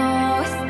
north